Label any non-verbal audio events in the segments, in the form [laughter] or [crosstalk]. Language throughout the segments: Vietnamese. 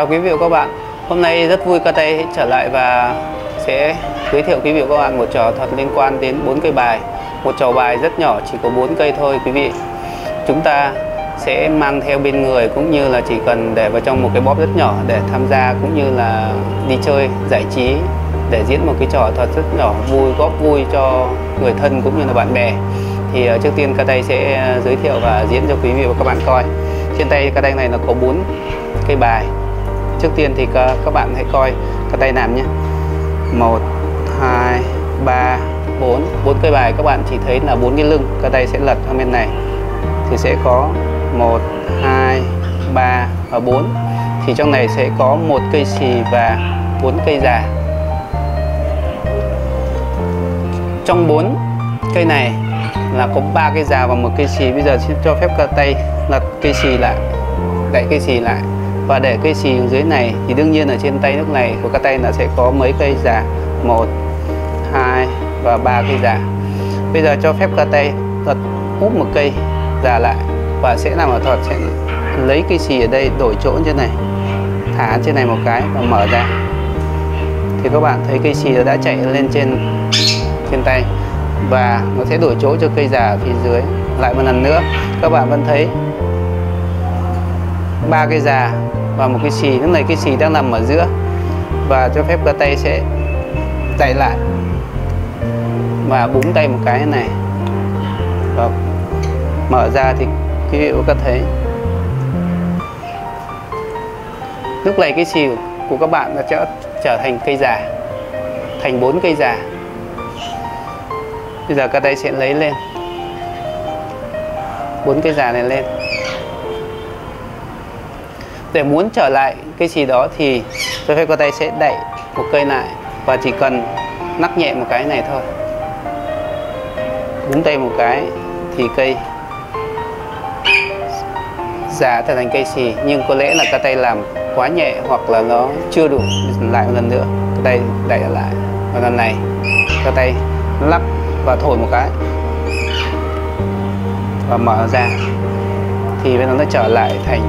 Chào quý vị và các bạn. Hôm nay rất vui ca tay trở lại và sẽ giới thiệu quý vị và các bạn một trò thuật liên quan đến bốn cây bài. Một trò bài rất nhỏ, chỉ có 4 cây thôi quý vị. Chúng ta sẽ mang theo bên người cũng như là chỉ cần để vào trong một cái bóp rất nhỏ để tham gia cũng như là đi chơi, giải trí để diễn một cái trò thuật rất nhỏ vui, góp vui cho người thân cũng như là bạn bè. Thì ờ, trước tiên ca tay sẽ ờ, giới thiệu và diễn cho quý vị và các bạn coi. Trên tay ca tay này là có bốn cây bài trước tiên thì các, các bạn hãy coi các tay làm nhé. Một hai ba bốn. Bốn cây bài các bạn chỉ thấy là bốn cái lưng các tay sẽ lật sang bên này. Thì sẽ có một hai ba và bốn. Thì trong này sẽ có một cây xì và bốn cây già. Trong bốn cây này là có ba cây già và một cây xì. Bây giờ xin cho phép các tay lật cây xì lại đẩy cây xì lại và để cây xì dưới này thì đương nhiên ở trên tay lúc này của các tay là sẽ có mấy cây già một, hai và ba cây già bây giờ cho phép các tay thuật úp một cây già lại và sẽ làm ở thuật, sẽ lấy cây xì ở đây đổi chỗ trên này, thả trên này một cái và mở ra. Thì các bạn thấy cây xì đã chạy lên trên trên tay và nó sẽ đổi chỗ cho cây già phía dưới. Lại một lần nữa, các bạn vẫn thấy ba cây già và một cái xì. Lúc này cái xì đang nằm ở giữa và cho phép cơ tay sẽ chạy lại và búng tay một cái này. Và mở ra thì quý vị có thấy. Lúc này cái xì của các bạn đã trở, trở thành cây già thành bốn cây già. Bây giờ các tay sẽ lấy lên. Bốn cây già này lên để muốn trở lại cái gì đó thì tôi phải có tay sẽ đẩy một cây lại và chỉ cần nắc nhẹ một cái này thôi. Búng tay một cái thì cây giả trở thành cây xì, nhưng có lẽ là cái tay làm quá nhẹ hoặc là nó chưa đủ lại một lần nữa, cái tay đẩy lại. Và lần này, cái tay lắc và thổi một cái và mở ra thì bây nó trở lại thành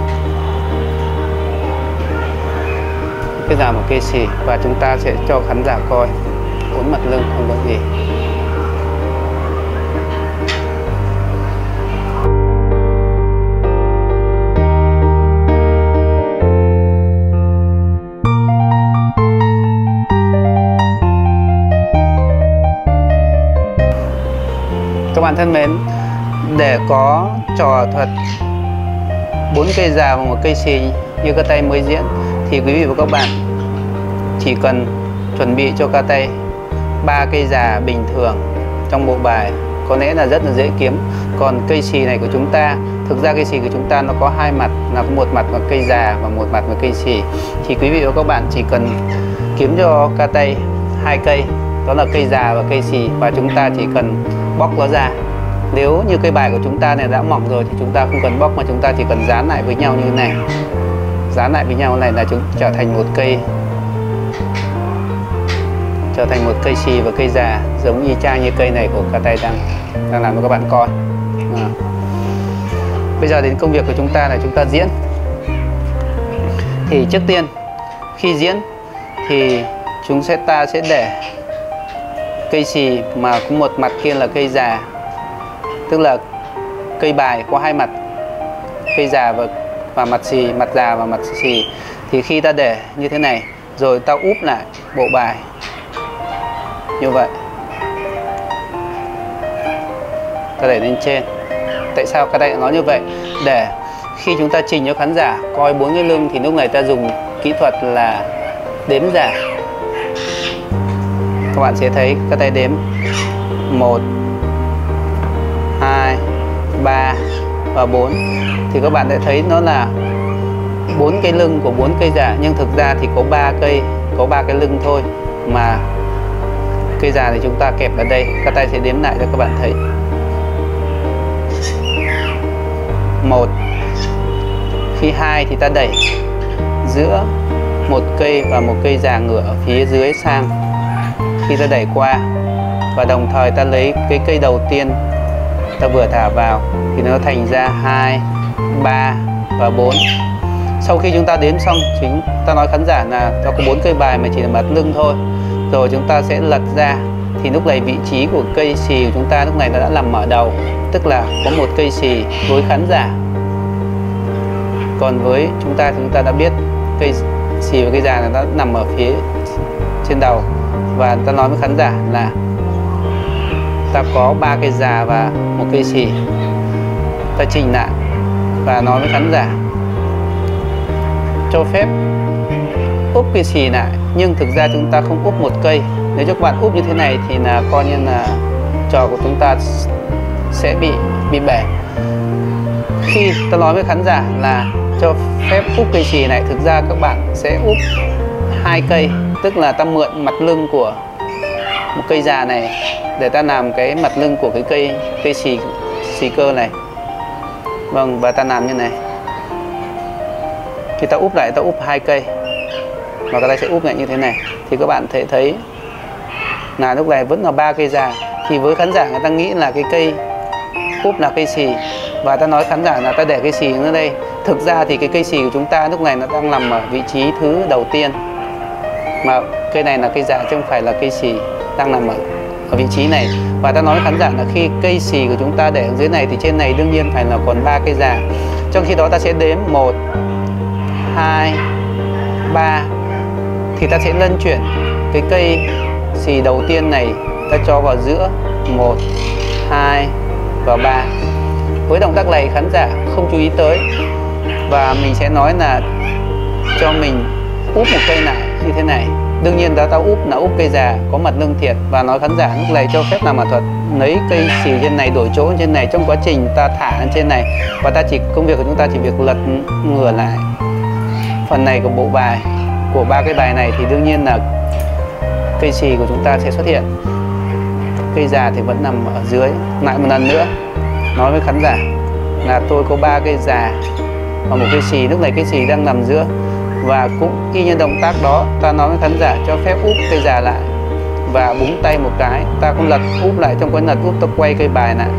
cái giảm một cây xì, và chúng ta sẽ cho khán giả coi. Bốn mặt lưng, không có gì. Các bạn thân mến, để có trò thuật bốn cây già và một cây xì như các tay mới diễn, thì quý vị và các bạn chỉ cần chuẩn bị cho ca tay, ba cây già bình thường trong bộ bài, có lẽ là rất là dễ kiếm. Còn cây xì này của chúng ta, thực ra cây xì của chúng ta nó có hai mặt, là có một mặt là cây già và một mặt là cây xì. Thì quý vị và các bạn chỉ cần kiếm cho ca tay hai cây, đó là cây già và cây xì, và chúng ta chỉ cần bóc nó ra. Nếu như cây bài của chúng ta này đã mỏng rồi thì chúng ta không cần bóc mà chúng ta chỉ cần dán lại với nhau như thế này. Dán lại với nhau này là chúng trở thành một cây trở thành một cây xì và cây già, giống y chang như cây này của cả tay đang đang làm cho các bạn coi. À. bây giờ đến công việc của chúng ta là chúng ta diễn. Thì trước tiên, khi diễn thì chúng sẽ, ta sẽ để cây xì mà cũng một mặt kia là cây già, tức là cây bài có hai mặt, cây già và và mặt xì, mặt già và mặt xì. Thì khi ta để như thế này, rồi ta úp lại bộ bài như vậy. Ta đẩy lên trên. Tại sao cái đây nó như vậy? Để khi chúng ta trình cho khán giả coi bốn cái lưng thì lúc này ta dùng kỹ thuật là đếm giả. Các bạn sẽ thấy các tay đếm. Một, hai, ba và 4 thì các bạn sẽ thấy nó là bốn cây lưng của bốn cây giả. Nhưng thực ra thì có ba cây, có ba cái lưng thôi mà cây già thì chúng ta kẹp ở đây. Các tay sẽ đếm lại cho các bạn thấy. Một. Khi hai thì ta đẩy giữa một cây và một cây già ngửa ở phía dưới sang. Khi ta đẩy qua và đồng thời ta lấy cái cây đầu tiên ta vừa thả vào thì nó thành ra 2 3 và 4 sau khi chúng ta đếm xong, chính ta nói khán giả là nó có bốn cây bài mà chỉ là mặt lưng thôi rồi chúng ta sẽ lật ra. Thì lúc này vị trí của cây xì của chúng ta lúc này nó đã nằm ở đầu. Tức là có một cây xì với khán giả. Còn với chúng ta chúng ta đã biết cây xì và cây già là nó nằm ở phía trên đầu. Và ta nói với khán giả là ta có ba cây già và một cây xì. Ta trình lại và nói với khán giả, cho phép úp cây xì lại nhưng thực ra chúng ta không úp một cây. Nếu cho các bạn úp như thế này thì là coi như là trò của chúng ta sẽ bị bị bể. Khi ta nói với khán giả là cho phép úp cây xì này, thực ra các bạn sẽ úp hai cây. Tức là ta mượn mặt lưng của một cây già này để ta làm cái mặt lưng của cái cây cây xì xì cơ này. Vâng và ta làm như này. Khi ta úp lại, ta úp hai cây và ta sẽ úp lại như thế này. Thì các bạn thể thấy là lúc này vẫn là ba cây già. Thì với khán giả người ta nghĩ là cái cây úp là cây xì. Và ta nói khán giả là ta để cây xì ở đây. Thực ra thì cái cây xì của chúng ta lúc này nó đang nằm ở vị trí thứ đầu tiên. Mà cây này là cây già chứ không phải là cây xì đang nằm ở ở vị trí này. Và ta nói khán giả là khi cây xì của chúng ta để ở dưới này thì trên này đương nhiên phải là còn ba cây già. Trong khi đó ta sẽ đếm một, hai, ba thì ta sẽ lân chuyển cái cây xì đầu tiên này, ta cho vào giữa. Một, hai và ba. Với động tác này, khán giả không chú ý tới. Và mình sẽ nói là cho mình úp một cây lại như thế này. Đương nhiên ta ta úp là úp cây già, có mặt lưng thiệt và nói khán giả lúc này cho phép làm ảo thuật. Lấy cây xì trên này, đổi chỗ trên này. Trong quá trình ta thả lên trên này, và ta chỉ, công việc của chúng ta chỉ việc lật ngửa lại. Phần này của bộ bài của ba cái bài này thì đương nhiên là cây xì của chúng ta sẽ xuất hiện. Cây già thì vẫn nằm ở dưới. Lại một lần nữa, nói với khán giả là tôi có ba cây già và một cây xì. Lúc này cây xì đang nằm giữa và cũng y như động tác đó, ta nói với khán giả cho phép úp cây già lại và búng tay một cái. Ta cũng lật úp lại trong cái lật úp, ta quay cây bài lại.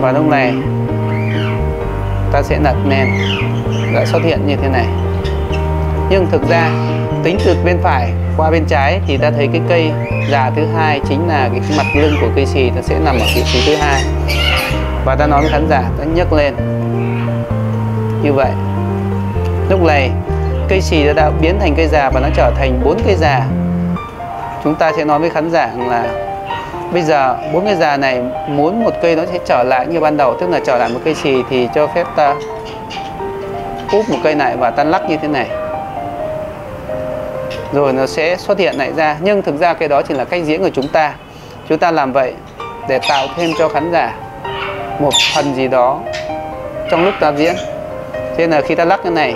Và lúc này ta sẽ lật nền lại xuất hiện như thế này nhưng thực ra tính từ bên phải qua bên trái thì ta thấy cái cây già thứ hai chính là cái mặt lưng của cây xì nó sẽ nằm ở vị trí thứ hai. Và ta nói với khán giả ta nhấc lên như vậy. Lúc này cây xì đã, đã biến thành cây già và nó trở thành bốn cây già. Chúng ta sẽ nói với khán giả là bây giờ bốn cây già này muốn một cây nó sẽ trở lại như ban đầu tức là trở lại một cây xì thì cho phép ta úp một cây lại và ta lắc như thế này rồi nó sẽ xuất hiện lại ra. Nhưng thực ra cái đó chỉ là cách diễn của chúng ta. Chúng ta làm vậy để tạo thêm cho khán giả một phần gì đó trong lúc ta diễn. Cho nên là khi ta lắc cái này,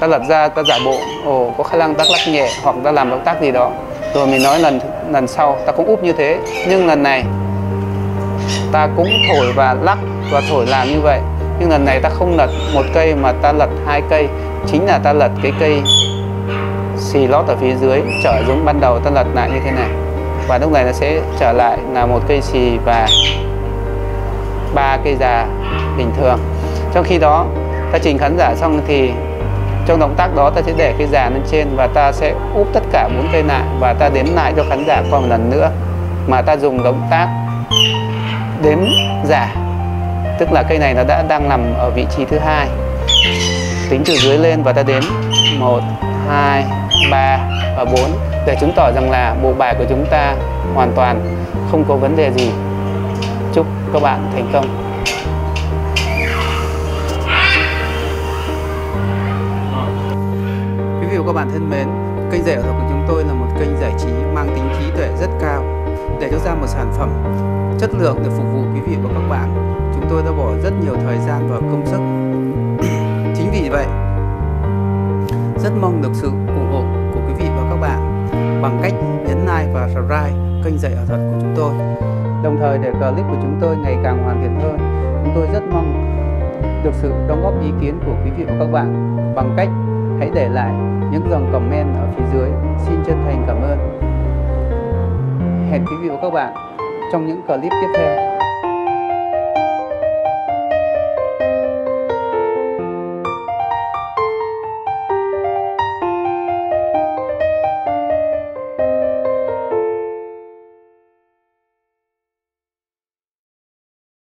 ta lật ra, ta giả bộ, ồ, có khả năng ta lắc nhẹ hoặc ta làm động tác gì đó. Rồi mình nói lần lần sau, ta cũng úp như thế. Nhưng lần này, ta cũng thổi và lắc và thổi làm như vậy. Nhưng lần này ta không lật một cây mà ta lật hai cây. Chính là ta lật cái cây xì lót ở phía dưới trở giống ban đầu ta lật lại như thế này. Và lúc này nó sẽ trở lại là một cây xì và ba cây già bình thường. Trong khi đó, ta trình khán giả xong thì trong động tác đó ta sẽ để cây già lên trên và ta sẽ úp tất cả bốn cây lại và ta đếm lại cho khán giả qua một lần nữa mà ta dùng động tác đếm giả tức là cây này nó đã đang nằm ở vị trí thứ hai. Tính từ dưới lên và ta đếm một, hai ba và bốn để chứng tỏ rằng là bộ bài của chúng ta hoàn toàn không có vấn đề gì. Chúc các bạn thành công. Quý vị và các bạn thân mến, kênh giải thuật của chúng tôi là một kênh giải trí mang tính trí tuệ rất cao, để cho ra một sản phẩm chất lượng để phục vụ quý vị và các bạn. Chúng tôi đã bỏ rất nhiều thời gian và công sức. [clears throat] Chính vì vậy, rất mong được sự bằng cách nhấn like và subscribe kênh dạy ảo thuật của chúng tôi. Đồng thời để clip của chúng tôi ngày càng hoàn thiện hơn, chúng tôi rất mong được sự đóng góp ý kiến của quý vị và các bạn. Bằng cách hãy để lại những dòng comment ở phía dưới. Xin chân thành cảm ơn. Hẹn quý vị và các bạn trong những clip tiếp theo.